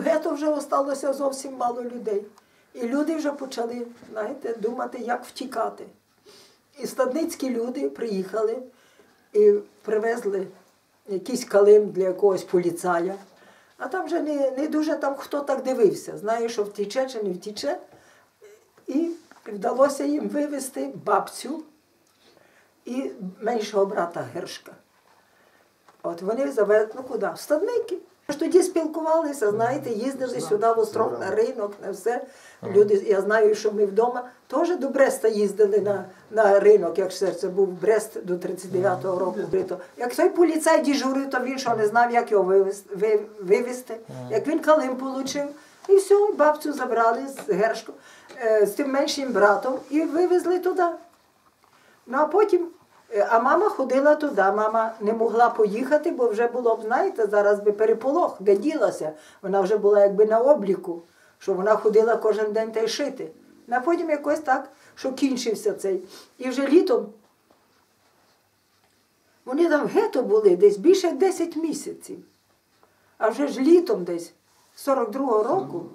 в гетто вже осталося зовсім мало людей. І люди вже почали, знаєте, думати, як втікати. І стадницькі люди приїхали і привезли якийсь калим для якогось поліцая. А там вже не, не дуже там хто так дивився, знає, що втіче чи не втіче. І вдалося їм вивезти бабцю і меншого брата Гершка. От вони завезли, ну куди? В стадники. Ж тоді спілкувалися, знаєте, їздили сюди в остров на ринок, на все. Люди, я знаю, що ми вдома теж до Бреста їздили на, на ринок, як це, це був Брест до 39-го року. То Як той поліцай діжурив, то він що не знав, як його вивез- ви- вивезти, як він калим отримав. І все, бабцю забрали з Гершком, е, з тим меншим братом і вивезли туди. Ну а потім, а мама ходила туди. Мама не могла поїхати, бо вже було б, знаєте, зараз би переполох, де ділася. Вона вже була якби на обліку, що вона ходила кожен день та й шити. А потім якось так, що кінчився цей. І вже літом вони там в гетто були десь більше як 10 місяців. А вже ж літом десь 42-го року,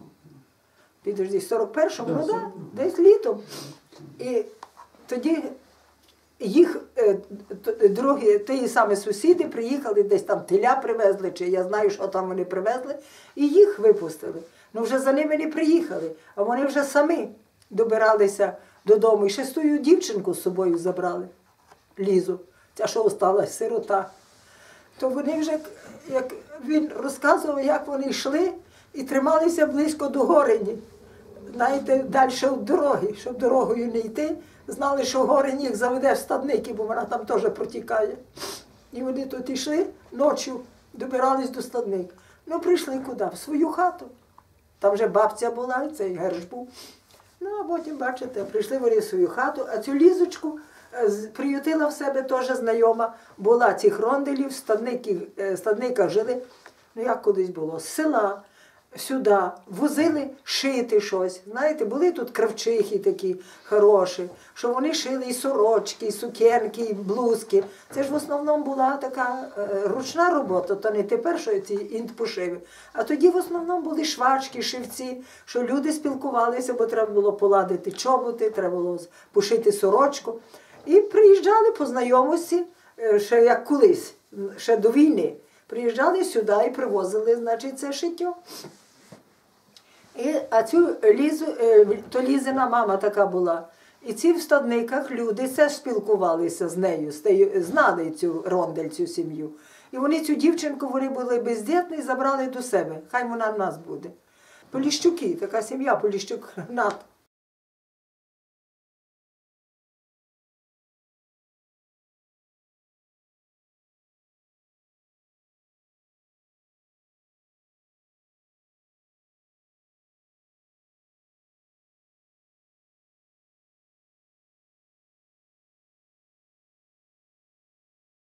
підожди, 41-му, ну да, десь літом. І тоді їх е, другі, ті самі сусіди приїхали, десь там теля привезли, чи я знаю, що там вони привезли, і їх випустили. Ну вже за ними не приїхали, а вони вже самі добиралися додому. І ще свою дівчинку з собою забрали, лізу, ця що осталась, сирота. То вони вже, як він розказував, як вони йшли і трималися близько до Горені. Знаєте, далі від дороги, щоб дорогою не йти, знали, що Горень їх заведе в стадники, бо вона там теж протікає. І вони тут йшли ночі, добирались до стадник. Ну, прийшли куди? В свою хату. Там вже бабця була, цей герш був. Ну, а потім, бачите, прийшли вони в свою хату, а цю лізочку е, приютила в себе теж знайома. Була цих ронделів, стадників, е, стадниках жили, ну як колись було, з села сюди, возили шити щось. Знаєте, були тут кравчихи такі хороші, що вони шили і сорочки, і сукенки, і блузки. Це ж в основному була така е, ручна робота, то не тепер, що ці інт-пошиви. А тоді в основному були швачки, шивці, що люди спілкувалися, бо треба було поладити чоботи, треба було пошити сорочку. І приїжджали по знайомості, е, ще як колись, ще до війни. Приїжджали сюди і привозили, значить, це шиття. І, а цю Лізу, е, то Лізина мама така була. І ці в стадниках люди це спілкувалися з нею, знали цю рондель, цю сім'ю. І вони цю дівчинку вони були бездітні забрали до себе. Хай вона в нас буде. Поліщуки, така сім'я, Поліщук Гнат.